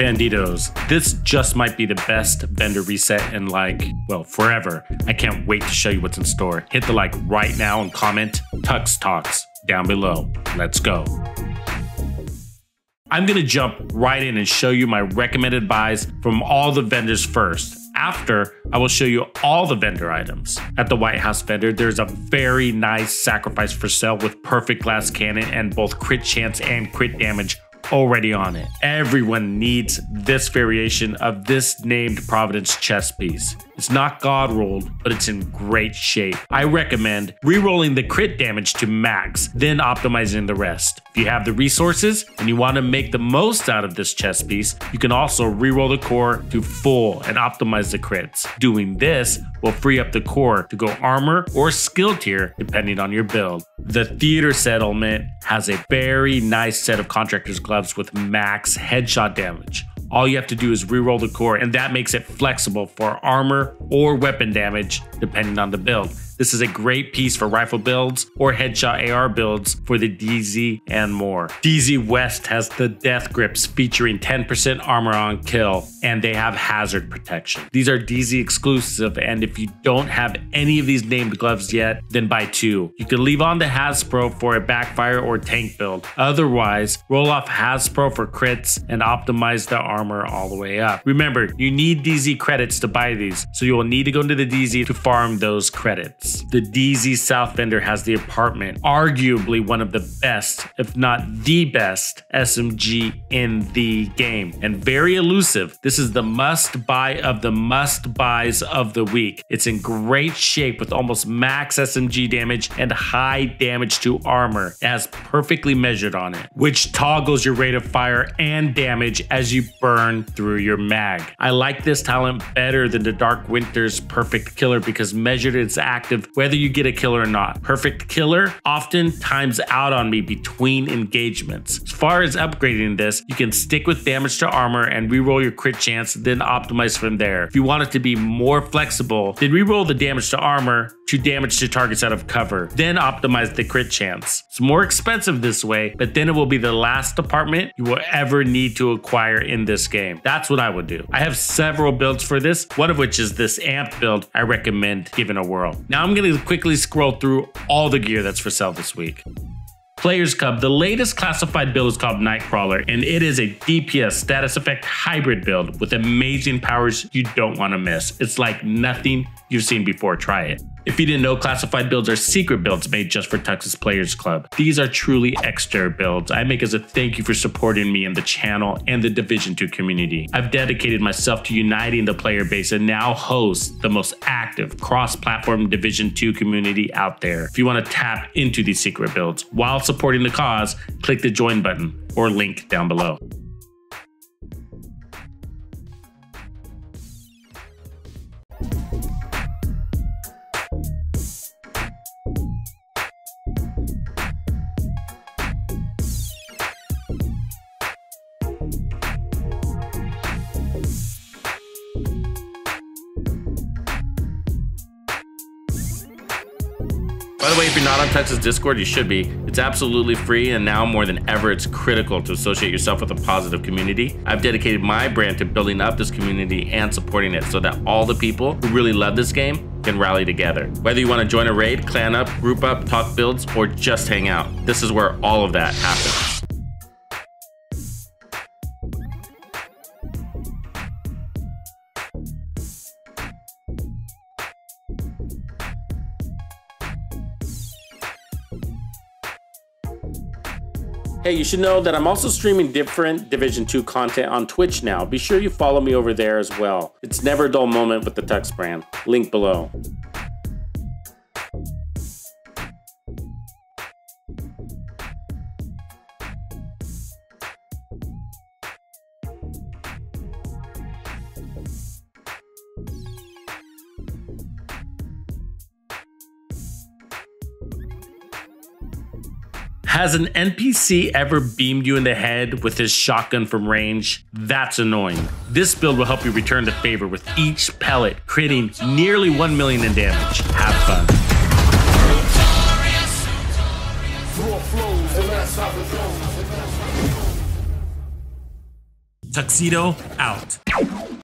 Banditos, this just might be the best vendor reset in like, well, forever. I can't wait to show you what's in store. Hit the like right now and comment Tux Talks down below. Let's go. I'm gonna jump right in and show you my recommended buys from all the vendors first. After, I will show you all the vendor items. At the White House vendor, there's a very nice sacrifice for sale with perfect glass cannon and both crit chance and crit damage already on it. Everyone needs this variation of this named Providence chest piece. It's not god rolled, but it's in great shape. I recommend re-rolling the crit damage to max, then optimizing the rest. If you have the resources and you want to make the most out of this chest piece, you can also re-roll the core to full and optimize the crits. Doing this will free up the core to go armor or skill tier depending on your build. The theater settlement has a very nice set of contractor's gloves with max headshot damage. All you have to do is reroll the core, and that makes it flexible for armor or weapon damage, depending on the build. This is a great piece for rifle builds or headshot AR builds for the DZ and more. DZ West has the death grips featuring 10% armor on kill and they have hazard protection. These are DZ exclusive and if you don't have any of these named gloves yet, then buy two. You can leave on the Hazpro for a backfire or tank build. Otherwise, roll off Hazpro for crits and optimize the armor all the way up. Remember, you need DZ credits to buy these, so you will need to go into the DZ to farm those credits. The DZ South vendor has the apartment, arguably one of the best, if not the best, SMG in the game, and very elusive. This is the must buy of the must buys of the week. It's in great shape with almost max SMG damage and high damage to armor. Has perfectly measured on it, which toggles your rate of fire and damage as you burn through your mag. I like this talent better than the Dark Winter's Perfect Killer because measured its active whether you get a kill or not. Perfect killer often times out on me between engagements. As far as upgrading this, you can stick with damage to armor and reroll your crit chance, then optimize from there. If you want it to be more flexible, then reroll the damage to armor to damage to targets out of cover, then optimize the crit chance. It's more expensive this way, but then it will be the last apartment you will ever need to acquire in this game. That's what I would do. I have several builds for this, one of which is this amp build I recommend giving a whirl. Now I'm going to quickly scroll through all the gear that's for sale this week. Players Club, the latest classified build is called Nightcrawler, and it is a DPS status effect hybrid build with amazing powers you don't want to miss. It's like nothing you've seen before. Try it. If you didn't know, classified builds are secret builds made just for Tux's Players Club. These are truly extra builds I make as a thank you for supporting me and the channel and the Division 2 community. I've dedicated myself to uniting the player base and now host the most active cross-platform Division 2 community out there. If you want to tap into these secret builds while supporting the cause, click the join button or link down below. By the way, if you're not on Tux's Discord, you should be. It's absolutely free, and now more than ever, it's critical to associate yourself with a positive community. I've dedicated my brand to building up this community and supporting it so that all the people who really love this game can rally together. Whether you want to join a raid, clan up, group up, talk builds, or just hang out, this is where all of that happens. Hey, you should know that I'm also streaming different Division 2 content on Twitch now. Be sure you follow me over there as well. It's never a dull moment with the Tux brand. Link below. Has an NPC ever beamed you in the head with his shotgun from range? That's annoying. This build will help you return the favor with each pellet, creating nearly 1 million in damage. Have fun. Tuxedo out.